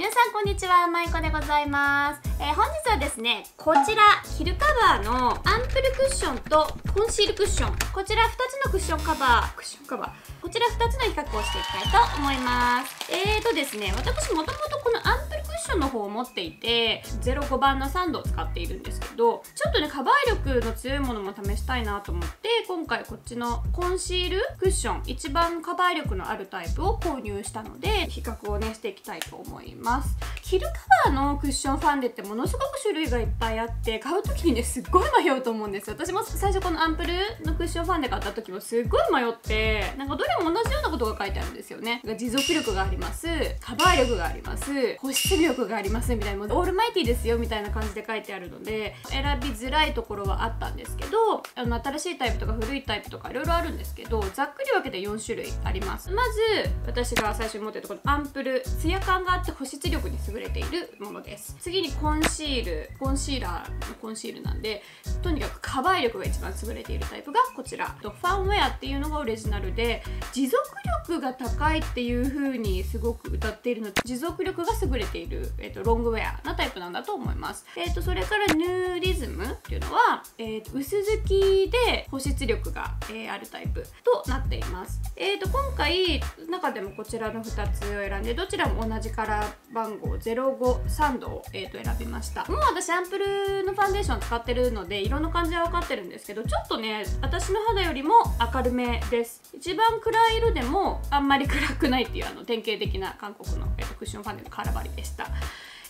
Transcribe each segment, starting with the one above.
皆さんこんにちはまいこでございます、えー本日はですねこちらヒルカバーのアンプルクッションとコンシールクッション。こちら2つのクッションカバークッションカバー。こちら2つの比較をしていきたいと思います。えーとですね私もともとこのアンプルションの方を持っていて05番のサンドを使っているんですけどちょっとねカバー力の強いものも試したいなと思って今回こっちのコンシールクッション一番カバー力のあるタイプを購入したので比較をねしていきたいと思います。ヒルカバーのクッションファンデってものすごく種類がいっぱいあって買う時にねすっごい迷うと思うんですよ。私も最初このアンプルのクッションファンデ買った時もすっごい迷ってなんかどれも同じようなことが書いてあるんですよね。持続力があります。カバー力があります。保湿力がありますみたいなもうオールマイティですよみたいな感じで書いてあるので選びづらいところはあったんですけどあの新しいタイプとか古いタイプとかいろいろあるんですけどざっくり分けて4種類あります。まず私が最初に持ってるところアンプルツヤ感があって保湿力に優れれているものです。次にコンシールコンシーラーのコンシールなんでとにかくカバー力が一番優れているタイプがこちら。ファンウェアっていうのがオリジナルで持続力が高いっていう風にすごく歌っているので持続力が優れている、えー、とロングウェアなタイプなんだと思います、えー、とそれからヌーリズムっていうのは、えー、と薄付きで保湿力が、えーあるタイプとなっています、えー、と今回中でもこちらの2つを選んでどちらも同じカラー番号053度を、えー、と選びました。もう私アンプルのファンデーション使ってるので色の感じは分かってるんですけどちょっとね私の肌よりも明るめです。一番暗い色でもあんまり暗くないっていうあの典型的な韓国の、えーとクッションファンデのカラバリでした。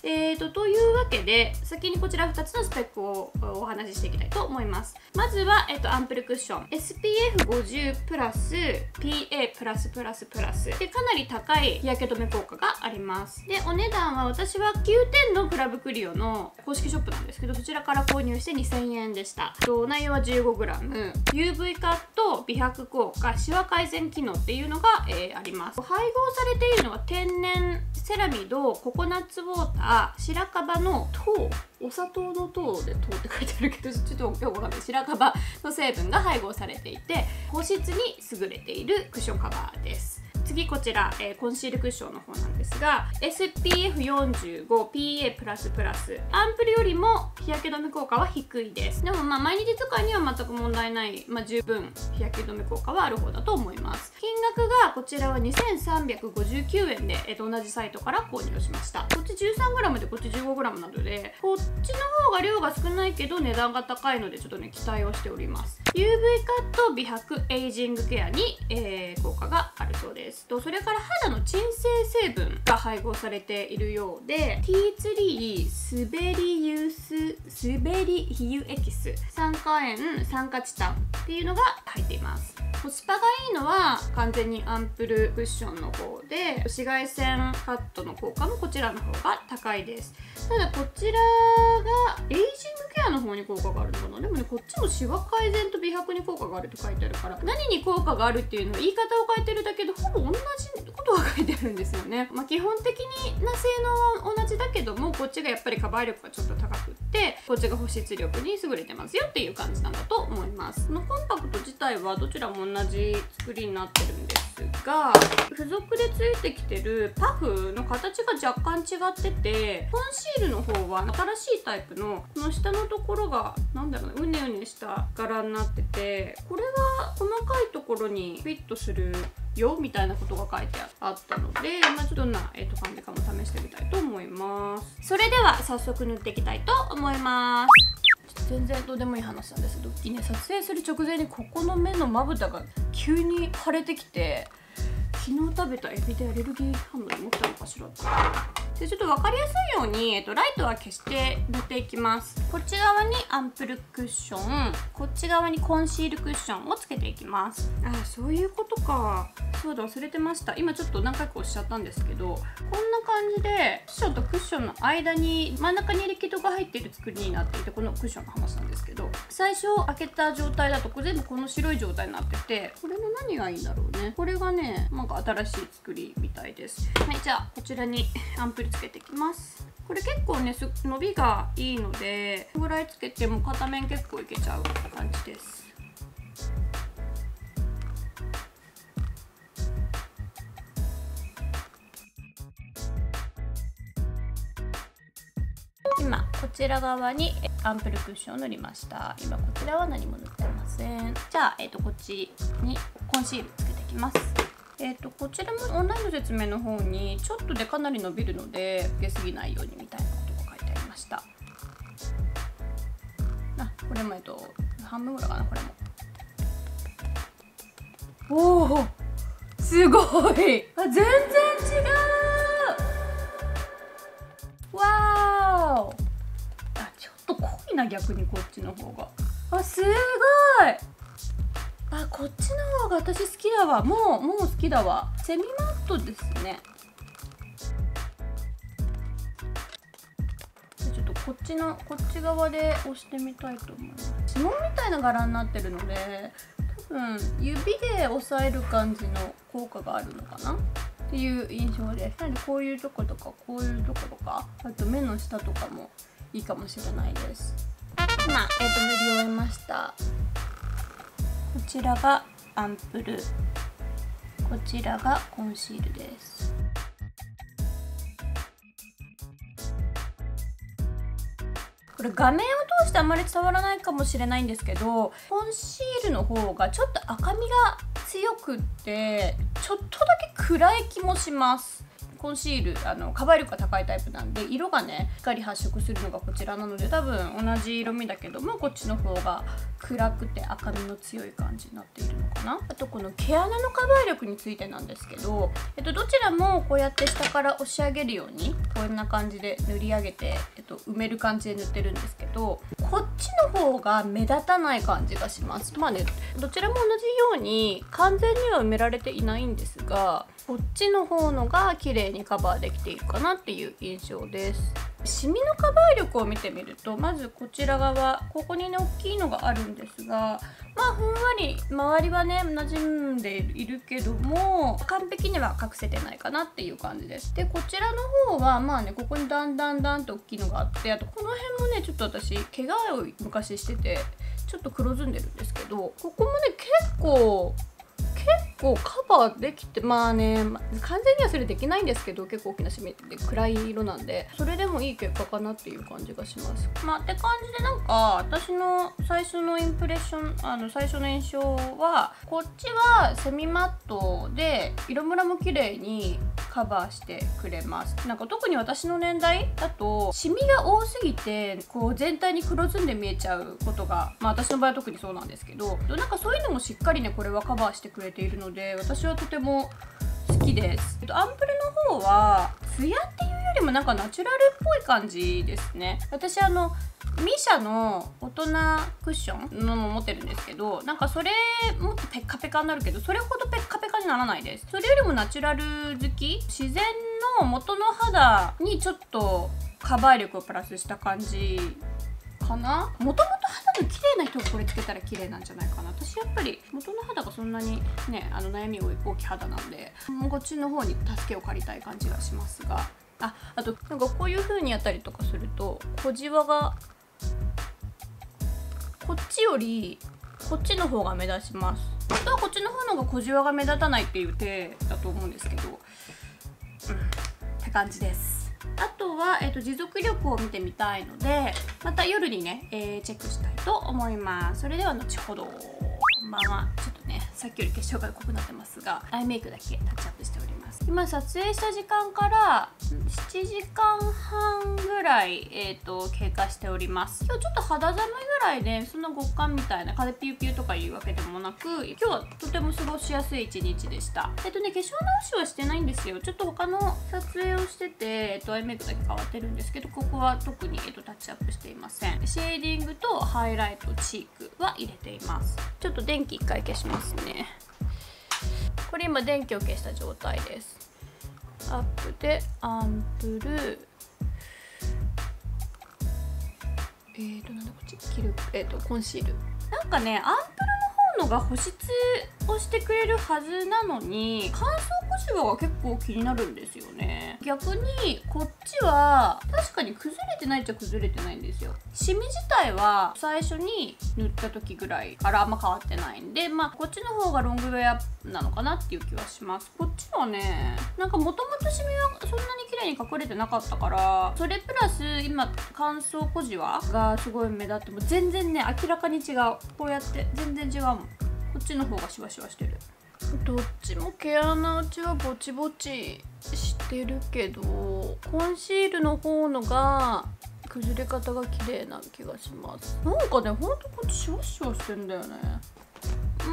えーと、というわけで先にこちら2つのスペックをお話ししていきたいと思います。まずは、えー、とアンプルクッション。SPF50 プラス PA プラスプラスプラス。でかなり高い日焼け止め効果があります。でお値段は私は9点のクラブクリオの公式ショップなんですけどそちらから購入して2000円でした。と内容は 15g UV カット美白効果シワ改善機能っていうのが、えーあります。配合されているのは天然セラミドココナッツウォーター白樺の糖お砂糖の糖で糖って書いてあるけどちょっとよくわかんない。白樺の成分が配合されていて保湿に優れているクッションカバーです。次こちら、えーコンシールクッションの方なんですが SPF45PA+++ アンプルよりも日焼け止め効果は低いです。でもまあ毎日使いには全く問題ない、まあ、十分日焼け止め効果はある方だと思います。金額がこちらは2359円で、えーと同じサイトから購入しました。こっち 13g こっち 15g なのでこっちの方が量が少ないけど値段が高いのでちょっとね期待をしております。UV カット美白エイジングケアに、えー効果があるそうです。とそれから肌の鎮静成分が配合されているようで T3 スベリユススベリ比油エキス酸化塩酸化チタンっていうのが入っています。コスパがいいのは完全にアンプルクッションの方で紫外線カットの効果もこちらの方が高いです。ただこちらがエイジングケアの方に効果があるの。かなでもねこっちもシワ改善と美白に効果があると書いてあるから何に効果があるっていうのは言い方を変えてるだけでほぼ同じことが書いてあるんですよね、まあ、基本的な性能は同じだけどもこっちがやっぱりカバー力がちょっと高くってこっちが保湿力に優れてますよっていう感じなんだと思います。このコンパクト自体はどちらも同じ作りになってるんですが付属でついてきてるパフの形が若干違っててコンシールの方は新しいタイプのこの下のところがなんだろうなうねうねした柄になっててこれは細かいところにフィットするよみたいなことが書いてあったので、まあ、ちょっとどんな、えー、と感じかも試してみたいと思います。それでは早速塗っていきたいと思います。全然どうでもいい話なんですけどね撮影する直前にここの目のまぶたが急に腫れてきて昨日食べたエビでアレルギー反応に持ったのかしらでちょっと分かりやすいように、えっと、ライトは消して塗っていきます。こっち側にアンプルクッションこっち側にコンシールクッションをつけていきます。あそういうことか。そうだ忘れてました。今ちょっと何回かおっしゃったんですけどこんな感じでクッションとクッションの間に真ん中にリキッドが入っている作りになっていてこのクッションの話なんですけど最初開けた状態だとこれ全部この白い状態になっててこれの何がいいんだろうね。これがねなんか新しい作りみたいです。はいじゃあこちらにアンプルつけていきます。これ結構ね伸びがいいのでこぐらいつけても片面結構いけちゃう感じです。今こちら側にアンプルクッションを塗りました。今こちらは何も塗ってません。じゃあ、えーと、こっちにコンシールつけていきます。えーと、こちらもオンラインの説明の方にちょっとでかなり伸びるので受けすぎないようにみたいなことが書いてありました。あこれもえっと半分ぐらいかなこれも。おおすごい。あ全然違う。わーあちょっと濃いな逆にこっちの方が。あすごい。が私好きだわもうもう好きだわセミマットですねちょっとこっちのこっち側で押してみたいと思います指紋みたいな柄になってるのでうん、指で押さえる感じの効果があるのかな？っていう印象です。なのでこういうとことかこういうとことかあと目の下とかもいいかもしれないです。今、えー、と塗り終えました。こちらがアンプルこちらがコンシールです。これ画面を通してあまり伝わらないかもしれないんですけどコンシールの方がちょっと赤みが強くってちょっとだけ暗い気もしますコンシールあのカバー力が高いタイプなんで色がねしっかり発色するのがこちらなので多分同じ色味だけどもこっちの方が暗くて赤みの強い感じになっているのかな。あとこの毛穴のカバー力についてなんですけど、えっと、どちらもこうやって下から押し上げるようにこんな感じで塗り上げて、えっと、埋める感じで塗ってるんですけどこっちの方が目立たない感じがします。まあねどちらも同じように完全には埋められていないんですがこっちの方のが綺麗にカバーできているかなっていう印象です。シミのカバー力を見てみるとまずこちら側ここにね大きいのがあるんですがまあふんわり周りはね馴染んでいるけども完璧には隠せてないかなっていう感じです。でこちらの方はまあねここにだんだんだんと大きいのがあってあとこの辺もねちょっと私怪我を昔しててちょっと黒ずんでるんですけどここもね結構結構カバーできてまあね完全にはそれできないんですけど結構大きなシミで暗い色なんでそれでもいい結果かなっていう感じがします。まあって感じでなんか私の最初のインプレッションあの最初の印象はこっちはセミマットで色ムラも綺麗にカバーしてくれます。なんか特に私の年代だとシミが多すぎてこう全体に黒ずんで見えちゃうことがまあ私の場合は特にそうなんですけどなんかそういうのもしっかりねこれはカバーしてくれているので私私はとても好きです。アンプルの方はツヤっていうよりもなんかナチュラルっぽい感じですね。私あのミシャの大人クッションのも持ってるんですけどなんかそれもっとペッカペカになるけどそれほどペッカペカにならないです。それよりもナチュラル好き。自然の元の肌にちょっとカバー力をプラスした感じかな？もともと肌の綺麗な人がこれつけたら綺麗なんじゃないかな。私やっぱり元の肌がそんなにねあの悩み大きい肌なんでもうこっちの方に助けを借りたい感じがしますが。ああとなんかこういう風にやったりとかすると小じわがこっちよりこっちの方が目立ちます。本当はこっちの方の方が小じわが目立たないっていう手だと思うんですけど、うん、って感じです。あとは、えーと、持続力を見てみたいのでまた夜にね、えー、チェックしたいと思います。それでは後ほど。こんばんはちょっとねさっきより化粧が濃くなってますがアイメイクだけタッチアップしております。今撮影した時間から7時間半ぐらい、えーと、経過しております。今日ちょっと肌寒いぐらいでそんな極寒みたいな風ピューピューとかいうわけでもなく今日はとても過ごしやすい一日でした。えっ、ー、とね化粧直しはしてないんですよ。ちょっと他の撮影をしてて、えーと、アイメイクだけ変わってるんですけどここは特に、えーと、タッチアップしていません。シェーディングとハイライトチークは入れています。ちょっと電気1回消しますね。これ今電気を消した状態です。アップでアンプルえーとなんだこっちキルえーとコンシール。なんかねアンプルの方のが保湿をしてくれるはずなのに乾燥小芝が結構気になるんですよ。逆にこっちは確かに崩れてないっちゃ崩れてないんですよ。シミ自体は最初に塗った時ぐらいからあんま変わってないんでまあこっちの方がロングウェアなのかなっていう気はします。こっちはねなんかもともとシミはそんなに綺麗に隠れてなかったからそれプラス今乾燥小じわがすごい目立っても全然ね明らかに違う。こうやって全然違うもん。こっちの方がシワシワしてる。どっちも毛穴うちはぼちぼちてるけどコンシールの方のが崩れ方が綺麗な気がします。なんかねほんとこっちシワシワしてんだよね。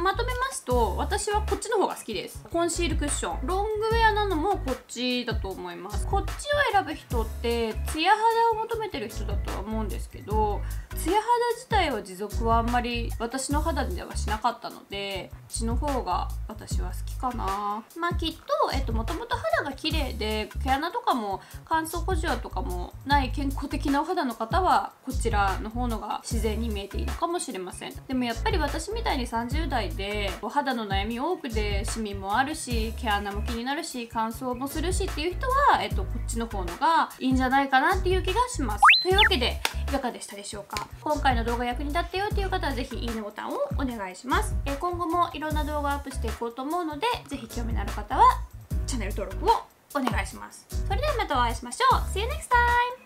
まとめますと私はこっちの方が好きです。コンシールクッション。ロングウェアなのもこっちだと思います。こっちを選ぶ人ってツヤ肌を求めてる人だとは思うんですけどツヤ肌自体は持続はあんまり私の肌ではしなかったのでこっちの方が私は好きかな。まあきっとえっともともと肌が綺麗で毛穴とかも乾燥小じわとかもない健康的なお肌の方はこちらの方のが自然に見えていいのかもしれません。でもやっぱり私みたいに30代でお肌の悩み多くでシミもあるし毛穴も気になるし乾燥もするしっていう人は、えっと、こっちの方のがいいんじゃないかなっていう気がします。というわけでいかがでしたでしょうか？今回の動画役に立ったよっていう方はぜひいいねボタンをお願いします、え今後もいろんな動画アップしていこうと思うのでぜひ興味のある方はチャンネル登録をお願いします。それではまたお会いしましょう。See you next time!